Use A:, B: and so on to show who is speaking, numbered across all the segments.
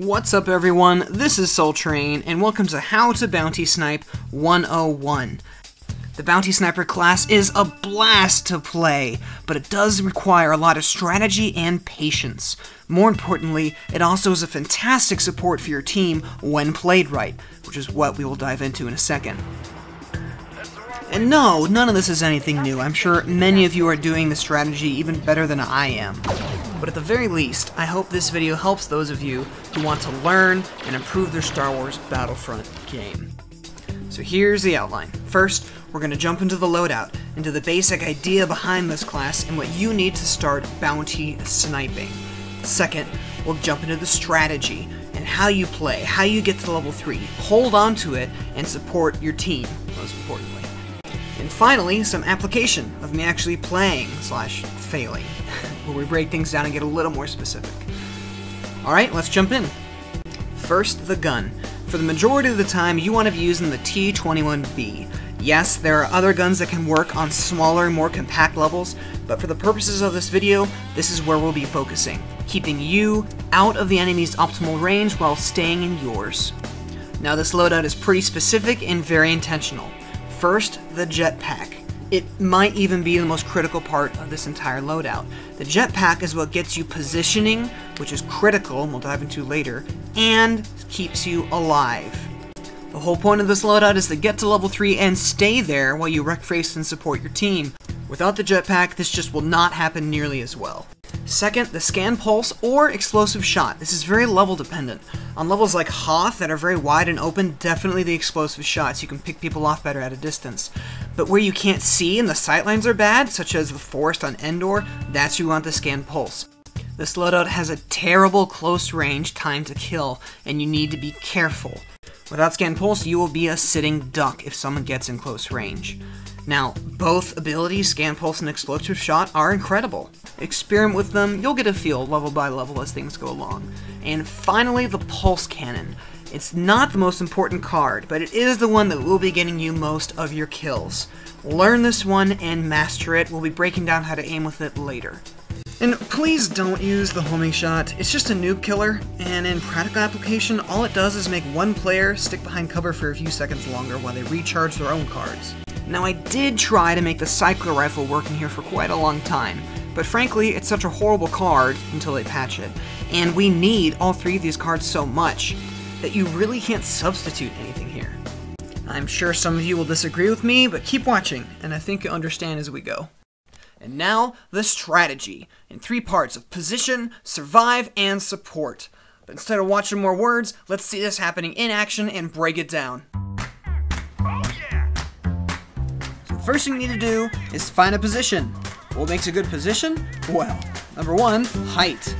A: What's up everyone, this is Soul Train, and welcome to How to Bounty Snipe 101. The Bounty Sniper class is a blast to play, but it does require a lot of strategy and patience. More importantly, it also is a fantastic support for your team when played right, which is what we will dive into in a second. And no, none of this is anything new. I'm sure many of you are doing the strategy even better than I am. But at the very least, I hope this video helps those of you who want to learn and improve their Star Wars Battlefront game. So here's the outline. First, we're going to jump into the loadout, into the basic idea behind this class and what you need to start bounty sniping. Second, we'll jump into the strategy and how you play, how you get to level 3, hold on to it, and support your team, most importantly. Finally, some application of me actually playing slash failing, where we break things down and get a little more specific. Alright, let's jump in. First, the gun. For the majority of the time, you want to be using the T21B. Yes, there are other guns that can work on smaller, more compact levels, but for the purposes of this video, this is where we'll be focusing, keeping you out of the enemy's optimal range while staying in yours. Now this loadout is pretty specific and very intentional. First, the jetpack. It might even be the most critical part of this entire loadout. The jetpack is what gets you positioning, which is critical, and we'll dive into later, and keeps you alive. The whole point of this loadout is to get to level 3 and stay there while you wreck face and support your team. Without the jetpack, this just will not happen nearly as well. Second, the scan pulse or explosive shot. This is very level dependent. On levels like Hoth that are very wide and open, definitely the explosive shots. You can pick people off better at a distance. But where you can't see and the sightlines are bad, such as the forest on Endor, that's where you want the scan pulse. This loadout has a terrible close range time to kill, and you need to be careful. Without scan pulse, you will be a sitting duck if someone gets in close range. Now, both abilities, Scan Pulse and Explosive Shot, are incredible. Experiment with them, you'll get a feel level by level as things go along. And finally, the Pulse Cannon. It's not the most important card, but it is the one that will be getting you most of your kills. Learn this one and master it. We'll be breaking down how to aim with it later. And please don't use the homing shot. It's just a noob killer, and in practical application, all it does is make one player stick behind cover for a few seconds longer while they recharge their own cards. Now I did try to make the Cycler Rifle work in here for quite a long time, but frankly, it's such a horrible card until they patch it, and we need all three of these cards so much that you really can't substitute anything here. I'm sure some of you will disagree with me, but keep watching, and I think you'll understand as we go. And now, the strategy, in three parts of position, survive, and support. But instead of watching more words, let's see this happening in action and break it down. First thing you need to do is find a position. What makes a good position? Well, number one, height.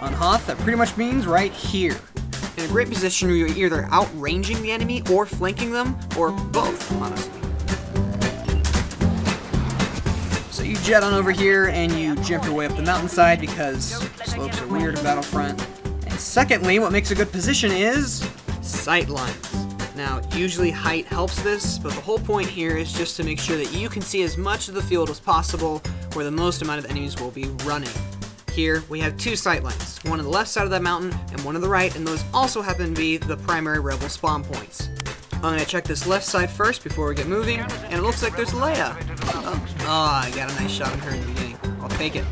A: On Hoth, that pretty much means right here. In a great position you're either outranging the enemy or flanking them, or both, honestly. So you jet on over here and you jump your way up the mountainside because slopes are weird in Battlefront. And secondly, what makes a good position is sight lines. Now, usually height helps this, but the whole point here is just to make sure that you can see as much of the field as possible where the most amount of enemies will be running. Here, we have two sight lines, one on the left side of that mountain and one on the right, and those also happen to be the primary rebel spawn points. I'm gonna check this left side first before we get moving, and it looks like there's Leia. Oh, oh I got a nice shot on her in the beginning. I'll take it.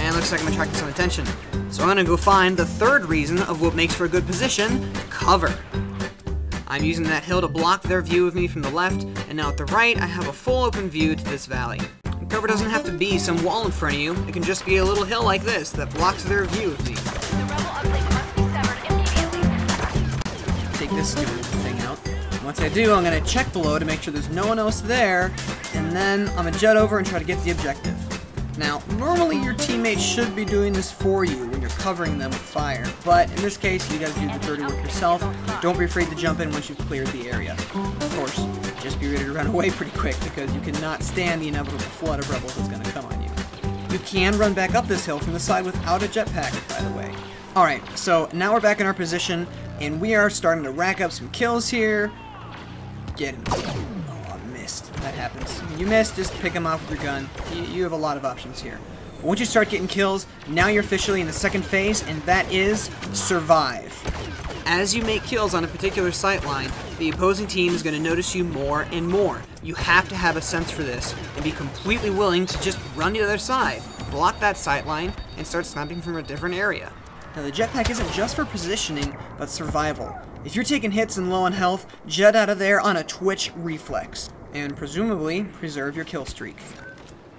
A: And looks like I'm attracting some attention. So I'm gonna go find the third reason of what makes for a good position, cover. I'm using that hill to block their view of me from the left, and now at the right, I have a full open view to this valley. Cover doesn't have to be some wall in front of you, it can just be a little hill like this that blocks their view of me. Take this stupid thing out. Once I do, I'm gonna check below to make sure there's no one else there, and then I'm gonna jet over and try to get the objective. Now, normally your teammates should be doing this for you when you're covering them with fire, but in this case, you gotta do the dirty work yourself. Don't be afraid to jump in once you've cleared the area. Of course, just be ready to run away pretty quick because you cannot stand the inevitable flood of rebels that's gonna come on you. You can run back up this hill from the side without a jetpack, by the way. Alright, so now we're back in our position, and we are starting to rack up some kills here. Get him Oh, I missed. that happens. You miss, just pick them off with your gun. You, you, have a lot of options here. Once you start getting kills, now you're officially in the second phase, and that is survive. As you make kills on a particular sightline, the opposing team is going to notice you more and more. You have to have a sense for this and be completely willing to just run to the other side, block that sightline, and start sniping from a different area. Now the jetpack isn't just for positioning, but survival. If you're taking hits and low on health, jet out of there on a twitch reflex, and presumably preserve your kill streak.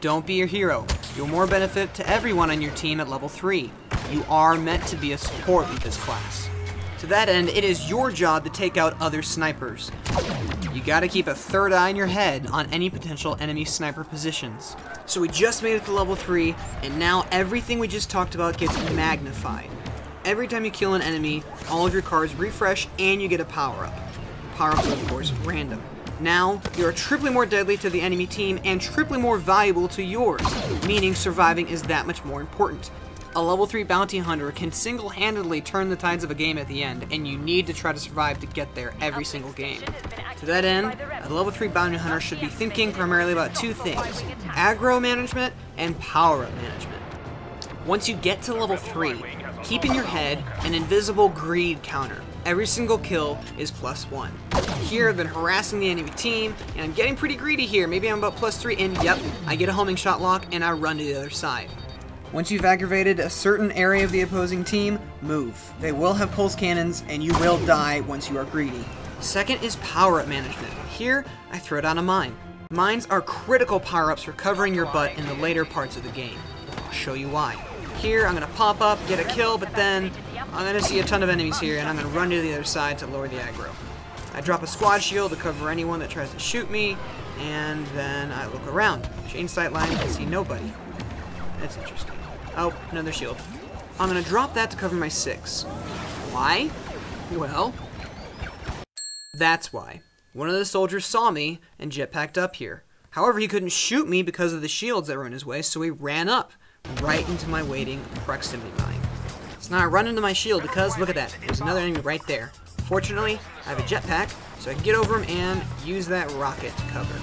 A: Don't be your hero. You'll more benefit to everyone on your team at level 3. You are meant to be a support with this class. To that end, it is your job to take out other snipers. You gotta keep a third eye in your head on any potential enemy sniper positions. So we just made it to level 3, and now everything we just talked about gets magnified. Every time you kill an enemy, all of your cards refresh and you get a power-up. Power-ups of course random. Now, you're triply more deadly to the enemy team and triply more valuable to yours, meaning surviving is that much more important. A level 3 bounty hunter can single-handedly turn the tides of a game at the end, and you need to try to survive to get there every single game. To that end, a level 3 bounty hunter should be thinking primarily about two things, aggro management and power-up management. Once you get to level 3, keep in your head an invisible greed counter. Every single kill is plus 1. Here, I've been harassing the enemy team, and I'm getting pretty greedy here. Maybe I'm about plus 3, and yep, I get a homing shot lock, and I run to the other side. Once you've aggravated a certain area of the opposing team, move. They will have pulse cannons, and you will die once you are greedy. Second is power-up management. Here, I throw down a mine. Mines are critical power-ups for covering your butt in the later parts of the game. I'll show you why. Here, I'm gonna pop up, get a kill, but then I'm gonna see a ton of enemies here, and I'm gonna run to the other side to lower the aggro. I drop a squad shield to cover anyone that tries to shoot me, and then I look around. Change sight line, and see nobody. That's interesting. Oh, another shield. I'm gonna drop that to cover my six. Why? Well, that's why. One of the soldiers saw me and jetpacked up here. However, he couldn't shoot me because of the shields that were in his way, so he ran up right into my waiting proximity mine. So now I run into my shield because, look at that, there's another enemy right there. Fortunately, I have a jetpack, so I can get over him and use that rocket to cover.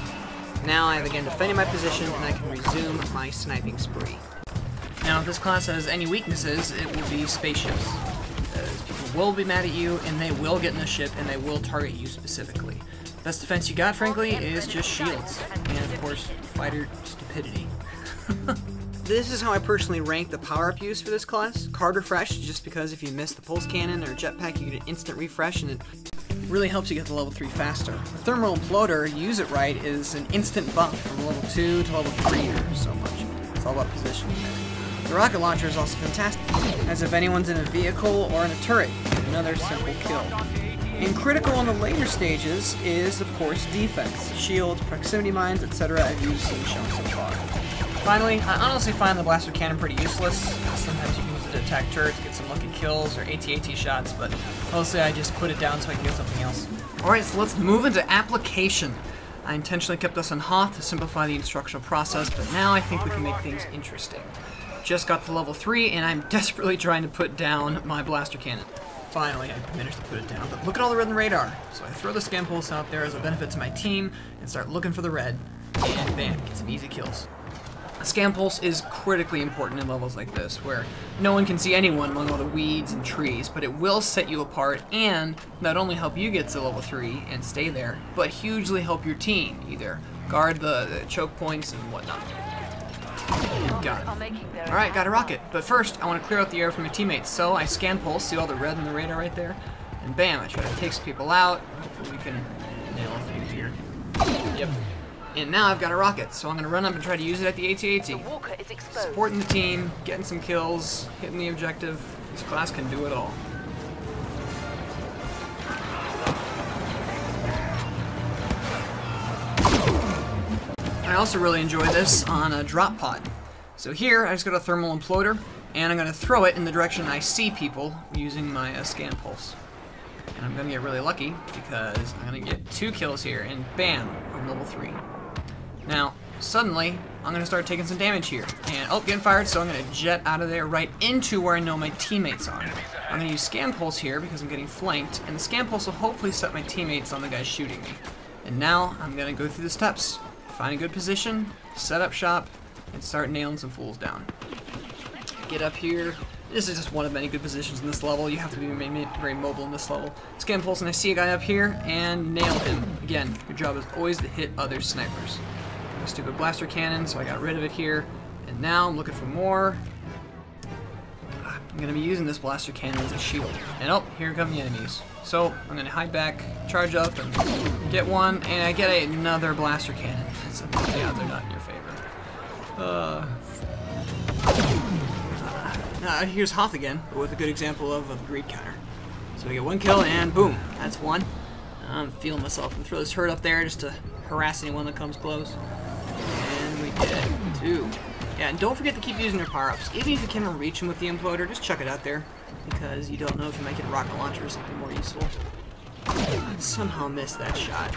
A: Now I have again defended my position and I can resume my sniping spree. Now, if this class has any weaknesses, it will be spaceships. As people will be mad at you, and they will get in the ship, and they will target you specifically. Best defense you got, frankly, is just shields. And, of course, fighter stupidity. this is how I personally rank the power-up use for this class. Card refresh, just because if you miss the pulse cannon or jetpack, you get an instant refresh, and it really helps you get to level 3 faster. The thermal imploder, use it right, is an instant bump from level 2 to level 3 or so much. It's all about positioning. The rocket launcher is also fantastic, as if anyone's in a vehicle or in a turret, another simple kill. And critical on the later stages is, of course, defense. Shields, proximity mines, etc. I've used and shown so far. Finally, I honestly find the blaster cannon pretty useless. Sometimes you can use it to attack turrets, get some lucky kills or AT-AT shots, but mostly I just put it down so I can get something else. Alright, so let's move into application. I intentionally kept us on Hoth to simplify the instructional process, but now I think we can make things interesting. Just got to level 3, and I'm desperately trying to put down my blaster cannon. Finally, I managed to put it down, but look at all the red in the radar. So I throw the scan pulse out there as a benefit to my team, and start looking for the red, and bam, get some easy kills. Scan pulse is critically important in levels like this, where no one can see anyone among all the weeds and trees, but it will set you apart and not only help you get to level 3 and stay there, but hugely help your team, either guard the, the choke points and whatnot. Got it. Alright, got a rocket. But first, I want to clear out the air from my teammates. So I scan pulse, see all the red in the radar right there? And bam, I try to take some people out. Hopefully we can nail a few here. Yep. And now I've got a rocket, so I'm going to run up and try to use it at the AT-AT. Supporting the team, getting some kills, hitting the objective. This class can do it all. I also really enjoy this on a drop pod. So here, I just got a thermal imploder, and I'm going to throw it in the direction I see people using my uh, scan pulse. And I'm going to get really lucky, because I'm going to get two kills here, and bam, I'm level 3. Now, suddenly, I'm to start taking some damage here. And, oh, getting fired, so I'm to jet out of there right into where I know my teammates are. I'm to use scan pulse here, because I'm getting flanked, and the scan pulse will hopefully set my teammates on the guy shooting me. And now, I'm to go through the steps. Find a good position, set up shop, and start nailing some fools down. get up here. This is just one of many good positions in this level. You have to be very mobile in this level. Scan pulse, and I see a guy up here and nail him. Again, your job is always to hit other snipers. A stupid blaster cannon, so I got rid of it here. And now I'm looking for more. I'm going to be using this blaster cannon as a shield. And oh, here come the enemies. So I'm going to hide back, charge up, and get one, and I get another blaster cannon. So the odds are not in your favor. Uh, uh, here's Hoth again, with a good example of a greed counter. So we get one kill, and boom, that's one. I'm feeling myself. I'm throw this hurt up there just to harass anyone that comes close. Yeah, and don't forget to keep using your power-ups. Even if you cannot reach them with the imploder, just chuck it out there. Because you don't know if you might get a rocket launcher or something more useful. Somehow missed that shot.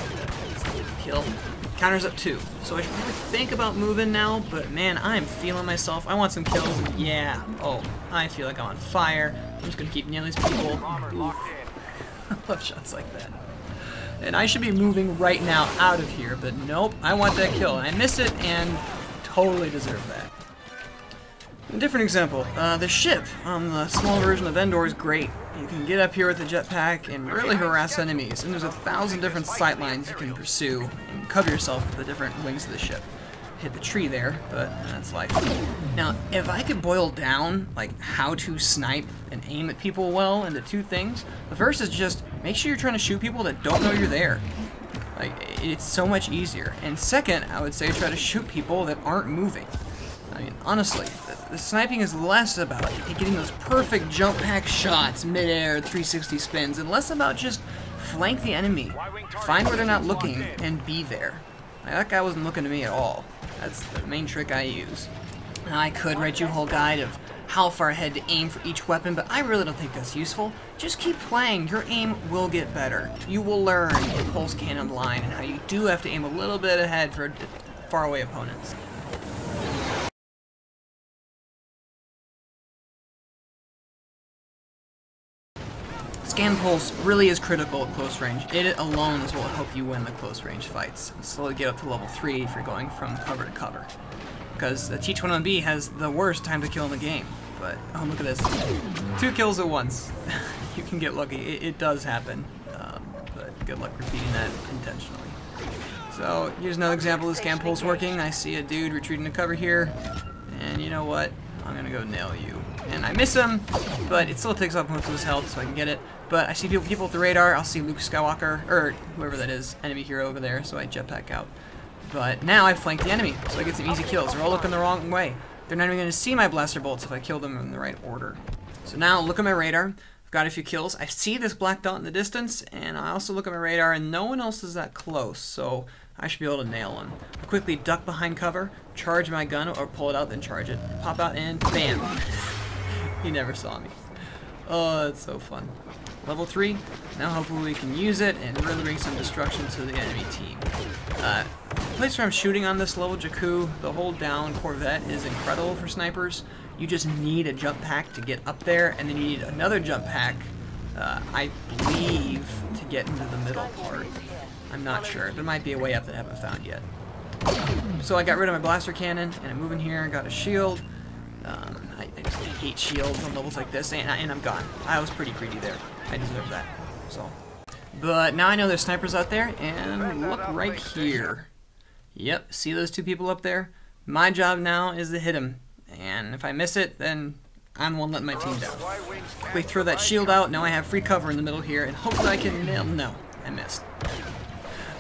A: Kill. Counter's up two. So I should probably think about moving now, but man, I'm feeling myself. I want some kills, yeah. Oh, I feel like I'm on fire. I'm just gonna keep nailing these people. I love shots like that. And I should be moving right now out of here, but nope, I want that kill. I miss it, and totally deserve that. A different example, uh, the ship on the small version of Endor is great. You can get up here with the jetpack and really harass enemies, and there's a thousand different sight lines you can pursue and cover yourself with the different wings of the ship. Hit the tree there, but that's life. Now, if I could boil down like how to snipe and aim at people well into two things, the first is just make sure you're trying to shoot people that don't know you're there. Like, it's so much easier. And second, I would say try to shoot people that aren't moving. I mean, honestly, the, the sniping is less about getting those perfect jump pack shots, midair, 360 spins, and less about just flank the enemy, find where they're not looking, and be there. Like, that guy wasn't looking at me at all. That's the main trick I use. I could write you a whole guide of how far ahead to aim for each weapon, but I really don't think that's useful. Just keep playing. Your aim will get better. You will learn the pulse cannon line and how you do have to aim a little bit ahead for faraway opponents. Scan Pulse really is critical at close range. It alone is what will help you win the close range fights. And slowly get up to level 3 if you're going from cover to cover. Because the T-21B has the worst time to kill in the game but oh look at this. Two kills at once. you can get lucky. It, it does happen, um, but good luck repeating that intentionally. So here's another example of scan pulse working. I see a dude retreating to cover here, and you know what? I'm gonna go nail you. And I miss him, but it still takes off most of his health so I can get it. But I see people, people with the radar. I'll see Luke Skywalker, or whoever that is, enemy hero over there, so I jetpack out. But now I flank the enemy, so I get some easy kills. They're all looking the wrong way. They're not even going to see my blaster bolts if I kill them in the right order. So now look at my radar. I've got a few kills. I see this black dot in the distance, and I also look at my radar, and no one else is that close, so I should be able to nail him. I quickly duck behind cover, charge my gun, or pull it out, then charge it. Pop out, and bam! he never saw me. Oh, that's so fun. Level 3, now hopefully we can use it and really bring some destruction to the enemy team. Uh, place where I'm shooting on this level, Jakku, the hold down Corvette is incredible for snipers. You just need a jump pack to get up there, and then you need another jump pack, uh, I believe, to get into the middle part. I'm not sure. There might be a way up that I haven't found yet. So I got rid of my blaster cannon, and I'm moving here got a shield. Um, I, I, just hate shields on levels like this, and, I, and I'm gone. I was pretty greedy there. I deserve that. So, But now I know there's snipers out there, and look right here. Yep, see those two people up there? My job now is to hit them. And if I miss it, then I'm the one letting my team down. We throw that shield out, now I have free cover in the middle here, and hopefully I can nail... No, I missed.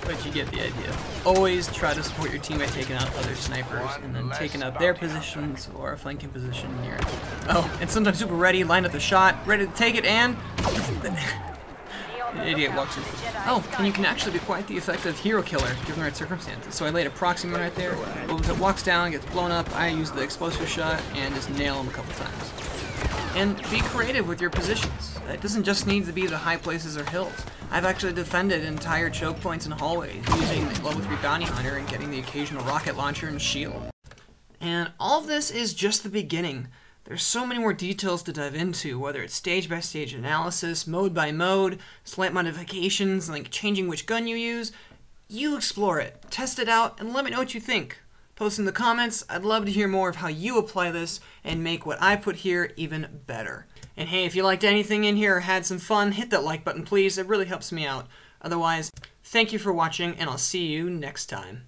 A: But you get the idea. Always try to support your team by taking out other snipers and then taking out their positions or a flanking position near it. Oh, and sometimes super ready, line up the shot, ready to take it, and... the idiot walks in. Oh, and you can actually be quite the effective hero killer given the right circumstances. So I laid a proximate right there, if it walks down, gets blown up, I use the explosive shot and just nail him a couple times. And be creative with your positions. It doesn't just need to be the high places or hills. I've actually defended entire choke points and hallways using level 3 bounty hunter and getting the occasional rocket launcher and shield. And all of this is just the beginning. There's so many more details to dive into, whether it's stage by stage analysis, mode by mode, slight modifications, like changing which gun you use. You explore it, test it out, and let me know what you think. Post in the comments. I'd love to hear more of how you apply this and make what I put here even better. And hey, if you liked anything in here or had some fun, hit that like button please. It really helps me out. Otherwise, thank you for watching and I'll see you next time.